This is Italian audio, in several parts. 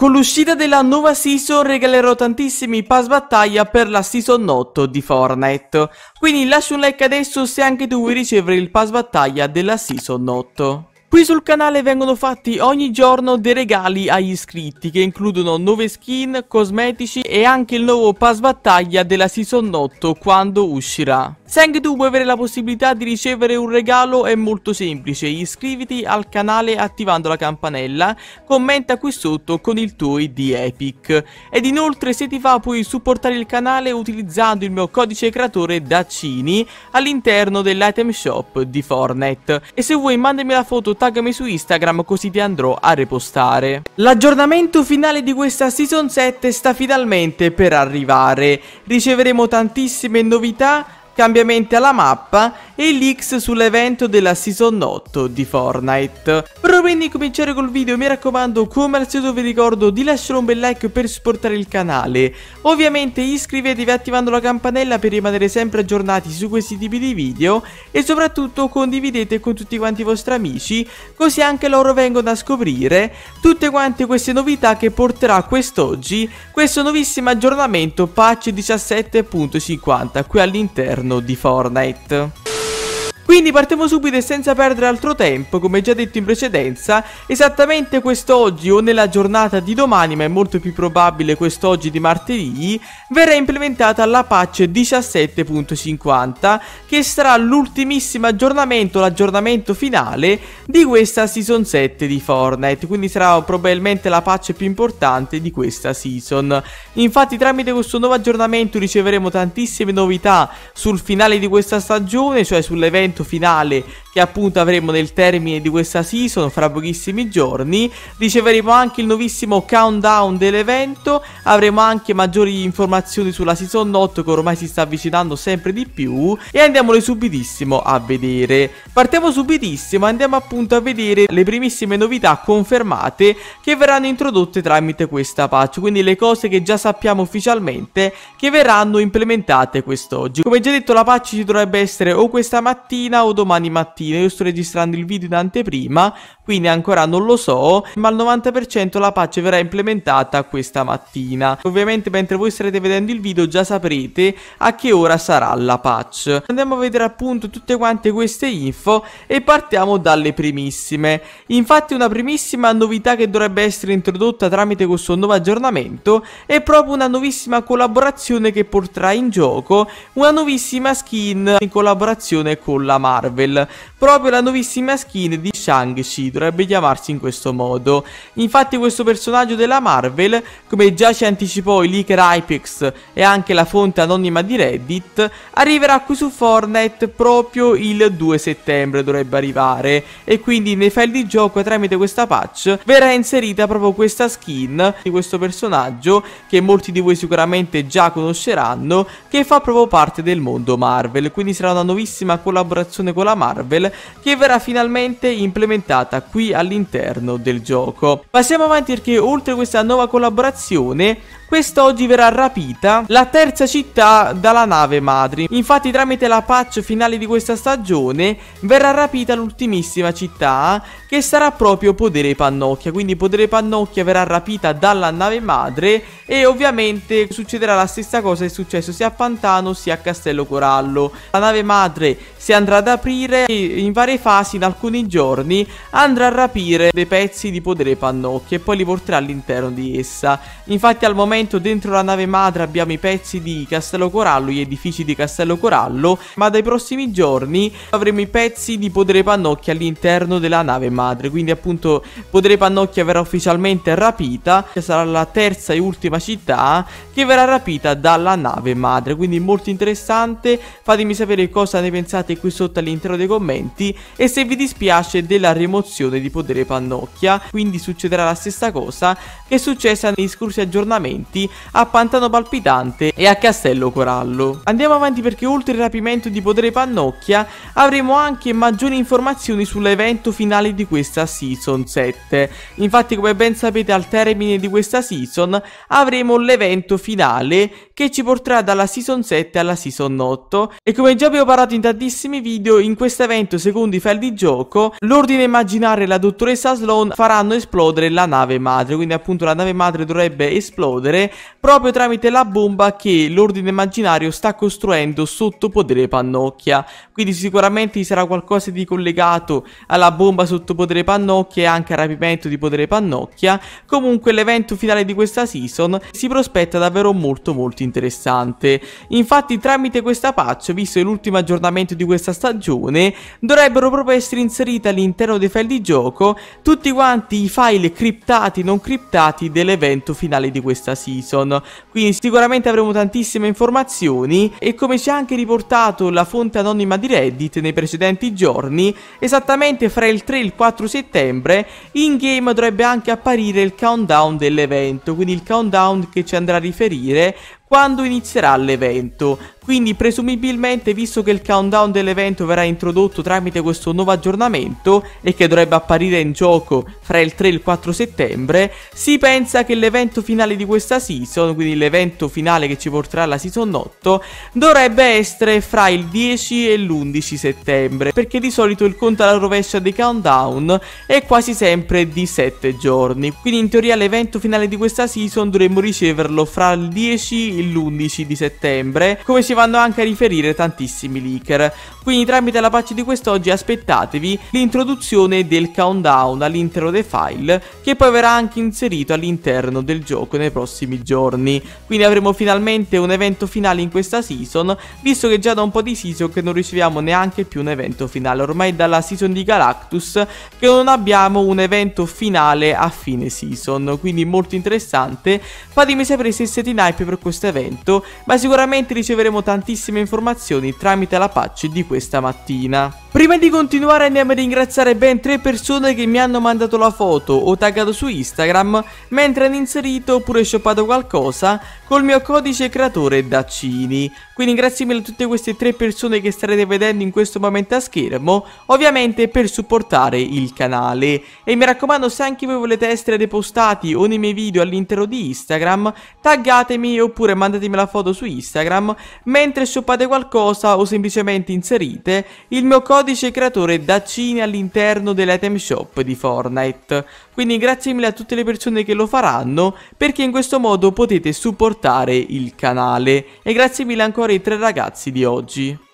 Con l'uscita della nuova season regalerò tantissimi pass battaglia per la season 8 di Fortnite. Quindi lascia un like adesso se anche tu vuoi ricevere il pass battaglia della season 8. Qui sul canale vengono fatti ogni giorno dei regali agli iscritti che includono nuove skin, cosmetici e anche il nuovo pass battaglia della season 8 quando uscirà. Se anche tu vuoi avere la possibilità di ricevere un regalo è molto semplice, iscriviti al canale attivando la campanella, commenta qui sotto con il tuo ID Epic. Ed inoltre se ti fa puoi supportare il canale utilizzando il mio codice creatore Daccini all'interno dell'item shop di Fortnite. E se vuoi mandami la foto taggami su Instagram così ti andrò a repostare. L'aggiornamento finale di questa Season 7 sta finalmente per arrivare, riceveremo tantissime novità cambiamenti alla mappa e leaks sull'evento della Season 8 di Fortnite. Prima di cominciare col video mi raccomando come al solito vi ricordo di lasciare un bel like per supportare il canale. Ovviamente iscrivetevi attivando la campanella per rimanere sempre aggiornati su questi tipi di video e soprattutto condividete con tutti quanti i vostri amici così anche loro vengono a scoprire tutte quante queste novità che porterà quest'oggi questo nuovissimo aggiornamento patch 17.50 qui all'interno all'interno di Fortnite. Quindi partiamo subito e senza perdere altro tempo, come già detto in precedenza, esattamente quest'oggi o nella giornata di domani, ma è molto più probabile quest'oggi di martedì, verrà implementata la patch 17.50 che sarà l'ultimissimo aggiornamento, l'aggiornamento finale di questa season 7 di Fortnite, quindi sarà probabilmente la patch più importante di questa season. Infatti tramite questo nuovo aggiornamento riceveremo tantissime novità sul finale di questa stagione, cioè sull'evento finale che appunto avremo nel termine di questa season fra pochissimi giorni. Riceveremo anche il nuovissimo countdown dell'evento, avremo anche maggiori informazioni sulla season 8 che ormai si sta avvicinando sempre di più e andiamole subitissimo a vedere. Partiamo subitissimo, andiamo appunto a vedere le primissime novità confermate che verranno introdotte tramite questa patch, quindi le cose che già sappiamo ufficialmente che verranno implementate quest'oggi. Come già detto la patch ci dovrebbe essere o questa mattina o domani mattina mattina. Io sto registrando il video in anteprima, quindi ancora non lo so, ma al 90% la patch verrà implementata questa mattina. Ovviamente mentre voi starete vedendo il video già saprete a che ora sarà la patch. Andiamo a vedere appunto tutte quante queste info e partiamo dalle primissime. Infatti una primissima novità che dovrebbe essere introdotta tramite questo nuovo aggiornamento è proprio una nuovissima collaborazione che porterà in gioco una nuovissima skin in collaborazione con la Marvel. Proprio la nuovissima skin di Shang-Chi dovrebbe chiamarsi in questo modo. Infatti questo personaggio della Marvel, come già ci anticipò il leaker Hypex e anche la fonte anonima di Reddit, arriverà qui su Fortnite proprio il 2 settembre dovrebbe arrivare e quindi nei file di gioco tramite questa patch verrà inserita proprio questa skin di questo personaggio che molti di voi sicuramente già conosceranno che fa proprio parte del mondo Marvel quindi sarà una nuovissima collaborazione con la Marvel che verrà finalmente implementata qui all'interno del gioco. Passiamo avanti perché oltre a questa nuova collaborazione Quest'oggi verrà rapita la terza città dalla nave madre. Infatti tramite la patch finale di questa stagione verrà rapita l'ultimissima città che sarà proprio Podere Pannocchia. Quindi Podere Pannocchia verrà rapita dalla nave madre e ovviamente succederà la stessa cosa che è successo sia a Pantano sia a Castello Corallo. La nave madre si andrà ad aprire e in varie fasi in alcuni giorni andrà a rapire dei pezzi di Podere Pannocchia e poi li porterà all'interno di essa. Infatti al momento momento dentro la nave madre abbiamo i pezzi di Castello Corallo, gli edifici di Castello Corallo, ma dai prossimi giorni avremo i pezzi di Podere Pannocchia all'interno della nave madre, quindi appunto Podere Pannocchia verrà ufficialmente rapita, che sarà la terza e ultima città che verrà rapita dalla nave madre, quindi molto interessante, fatemi sapere cosa ne pensate qui sotto all'interno dei commenti e se vi dispiace della rimozione di Podere Pannocchia, quindi succederà la stessa cosa che è successa negli scorsi aggiornamenti aggiornamenti a Pantano Palpitante e a Castello Corallo. Andiamo avanti perché oltre al rapimento di Podere Pannocchia avremo anche maggiori informazioni sull'evento finale di questa Season 7. Infatti come ben sapete al termine di questa Season avremo l'evento finale che ci porterà dalla Season 7 alla Season 8 e come già ho parlato in tantissimi video in questo evento secondo i file di gioco l'ordine immaginario e la dottoressa Sloan faranno esplodere la nave madre quindi appunto la nave madre dovrebbe esplodere proprio tramite la bomba che l'ordine immaginario sta costruendo sotto podere Pannocchia quindi sicuramente ci sarà qualcosa di collegato alla bomba sotto podere Pannocchia e anche al rapimento di podere Pannocchia comunque l'evento finale di questa season si prospetta davvero molto molto interessante. Infatti tramite questa patch, visto l'ultimo aggiornamento di questa stagione, dovrebbero proprio essere inseriti all'interno dei file di gioco tutti quanti i file criptati e non criptati dell'evento finale di questa season. Quindi sicuramente avremo tantissime informazioni e come ci ha anche riportato la fonte anonima di Reddit nei precedenti giorni, esattamente fra il 3 e il 4 settembre in game dovrebbe anche apparire il countdown dell'evento, quindi il countdown che ci andrà a riferire quando inizierà l'evento. Quindi presumibilmente visto che il countdown dell'evento verrà introdotto tramite questo nuovo aggiornamento e che dovrebbe apparire in gioco fra il 3 e il 4 settembre, si pensa che l'evento finale di questa season, quindi l'evento finale che ci porterà alla season 8, dovrebbe essere fra il 10 e l'11 settembre, perché di solito il conto alla rovescia dei countdown è quasi sempre di 7 giorni. Quindi in teoria l'evento finale di questa season dovremmo riceverlo fra il 10 e l'11 di settembre, come si vanno anche a riferire tantissimi leaker. Quindi tramite la patch di quest'oggi aspettatevi l'introduzione del countdown all'interno dei file che poi verrà anche inserito all'interno del gioco nei prossimi giorni. Quindi avremo finalmente un evento finale in questa season, visto che già da un po' di season che non riceviamo neanche più un evento finale. Ormai dalla season di Galactus che non abbiamo un evento finale a fine season, quindi molto interessante. Fatemi sapere se siete in hype per questo evento, ma sicuramente riceveremo tantissime informazioni tramite la patch di questa mattina. Prima di continuare andiamo a ringraziare ben tre persone che mi hanno mandato la foto o taggato su Instagram mentre hanno inserito oppure shoppato qualcosa col mio codice creatore Daccini. Quindi grazie mille a tutte queste tre persone che starete vedendo in questo momento a schermo, ovviamente per supportare il canale. E mi raccomando se anche voi volete essere depostati o nei miei video all'interno di Instagram, taggatemi oppure mandatemi la foto su Instagram mentre shoppate qualcosa o semplicemente inserite il mio codice creatore Daccini all'interno dell'item shop di Fortnite. Quindi grazie mille a tutte le persone che lo faranno perché in questo modo potete supportare il canale. E grazie mille ancora ai tre ragazzi di oggi.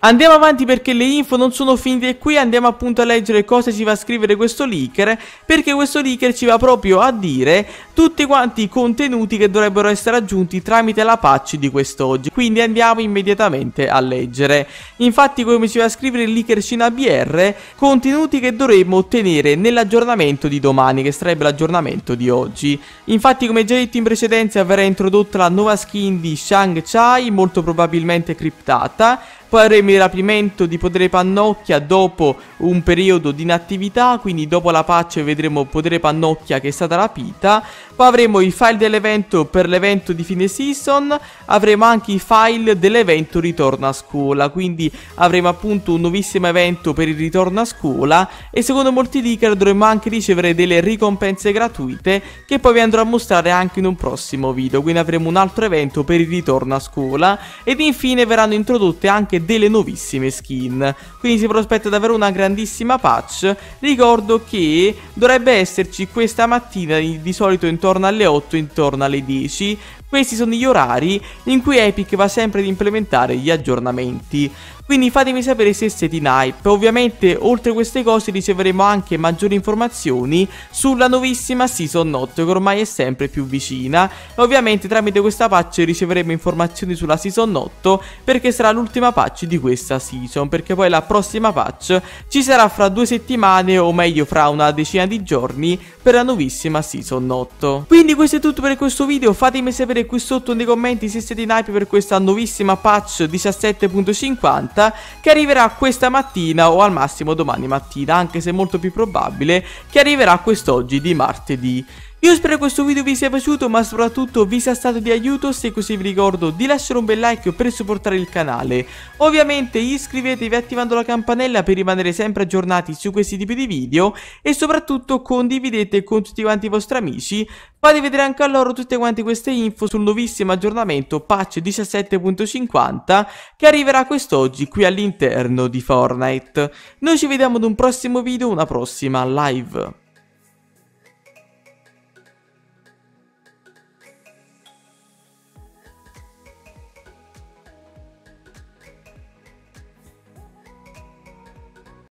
Andiamo avanti perché le info non sono finite qui, andiamo appunto a leggere cosa ci va a scrivere questo leaker, perché questo leaker ci va proprio a dire tutti quanti i contenuti che dovrebbero essere aggiunti tramite la patch di quest'oggi, quindi andiamo immediatamente a leggere. Infatti come ci va a scrivere il leaker Cina BR, contenuti che dovremmo ottenere nell'aggiornamento di domani, che sarebbe l'aggiornamento di oggi. Infatti come già detto in precedenza verrà introdotta la nuova skin di Shang Chai, molto probabilmente criptata, il rapimento di Podere Pannocchia dopo un periodo di inattività, quindi dopo la patch vedremo Podere Pannocchia che è stata rapita. Poi avremo i file dell'evento per l'evento di fine season, avremo anche i file dell'evento ritorno a scuola, quindi avremo appunto un nuovissimo evento per il ritorno a scuola e secondo molti leaker dovremo anche ricevere delle ricompense gratuite che poi vi andrò a mostrare anche in un prossimo video, quindi avremo un altro evento per il ritorno a scuola ed infine verranno introdotte anche anche delle nuovissime skin. Quindi si prospetta davvero una grandissima patch. Ricordo che dovrebbe esserci questa mattina di solito intorno alle 8, intorno alle 10. Questi sono gli orari in cui Epic va sempre ad implementare gli aggiornamenti. Quindi fatemi sapere se siete in hype. Ovviamente, oltre a queste cose, riceveremo anche maggiori informazioni sulla nuovissima Season Note, che ormai è sempre più vicina. Ovviamente, tramite questa patch riceveremo informazioni sulla Season Note, perché sarà l'ultima patch di questa season. Perché poi la prossima patch ci sarà fra due settimane, o meglio, fra una decina di giorni, per la nuovissima Season Note. Quindi, questo è tutto per questo video. Fatemi sapere qui sotto nei commenti se siete in hype per questa nuovissima patch 17.50 che arriverà questa mattina o al massimo domani mattina, anche se è molto più probabile che arriverà quest'oggi di martedì. Io spero che questo video vi sia piaciuto ma soprattutto vi sia stato di aiuto se così vi ricordo di lasciare un bel like per supportare il canale. Ovviamente iscrivetevi attivando la campanella per rimanere sempre aggiornati su questi tipi di video e soprattutto condividete con tutti quanti i vostri amici. Fate vedere anche a loro tutte quante queste info sul nuovissimo aggiornamento patch 17.50 che arriverà quest'oggi qui all'interno di Fortnite. Noi ci vediamo ad un prossimo video, una prossima live.